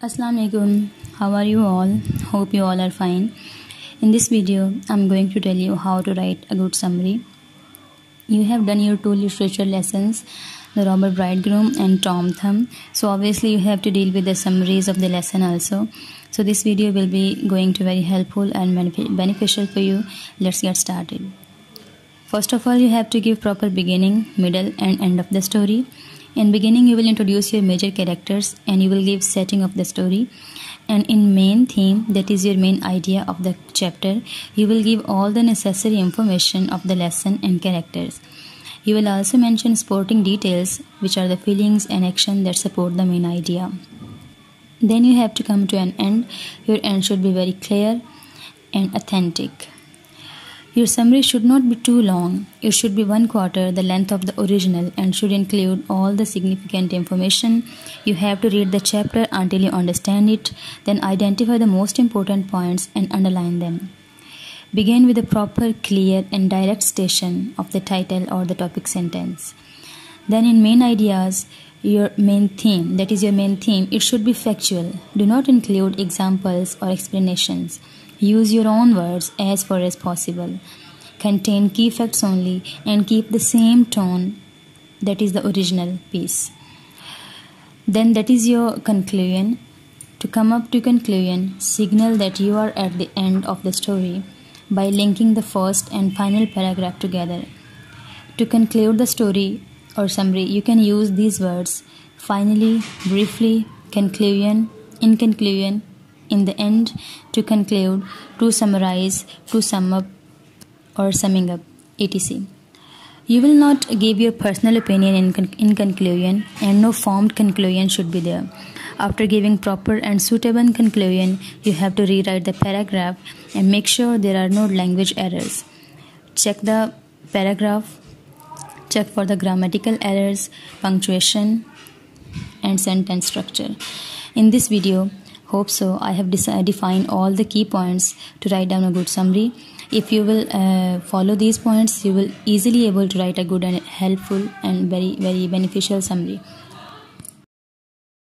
Assalamualaikum. How are you all? Hope you all are fine. In this video, I'm going to tell you how to write a good summary. You have done your two literature lessons, The Robber Bridegroom and Tom Thumb. So obviously you have to deal with the summaries of the lesson also. So this video will be going to very helpful and beneficial for you. Let's get started. First of all, you have to give proper beginning, middle and end of the story in beginning you will introduce your major characters and you will give setting of the story. And in main theme that is your main idea of the chapter you will give all the necessary information of the lesson and characters. You will also mention sporting details which are the feelings and action that support the main idea. Then you have to come to an end. Your end should be very clear and authentic your summary should not be too long. It should be one quarter the length of the original and should include all the significant information. You have to read the chapter until you understand it, then identify the most important points and underline them. Begin with a proper, clear, and direct station of the title or the topic sentence. Then, in main ideas, your main theme, that is your main theme, it should be factual. Do not include examples or explanations. Use your own words as far as possible. Contain key facts only and keep the same tone that is the original piece. Then that is your conclusion. To come up to conclusion, signal that you are at the end of the story by linking the first and final paragraph together. To conclude the story or summary, you can use these words finally, briefly, conclusion, in conclusion, in the end, to conclude, to summarize, to sum up, or summing up, etc. You will not give your personal opinion in, con- in conclusion, and no formed conclusion should be there. After giving proper and suitable conclusion, you have to rewrite the paragraph and make sure there are no language errors. Check the paragraph, check for the grammatical errors, punctuation, and sentence structure. In this video, Hope so. I have defined all the key points to write down a good summary. If you will uh, follow these points, you will easily able to write a good and helpful and very very beneficial summary.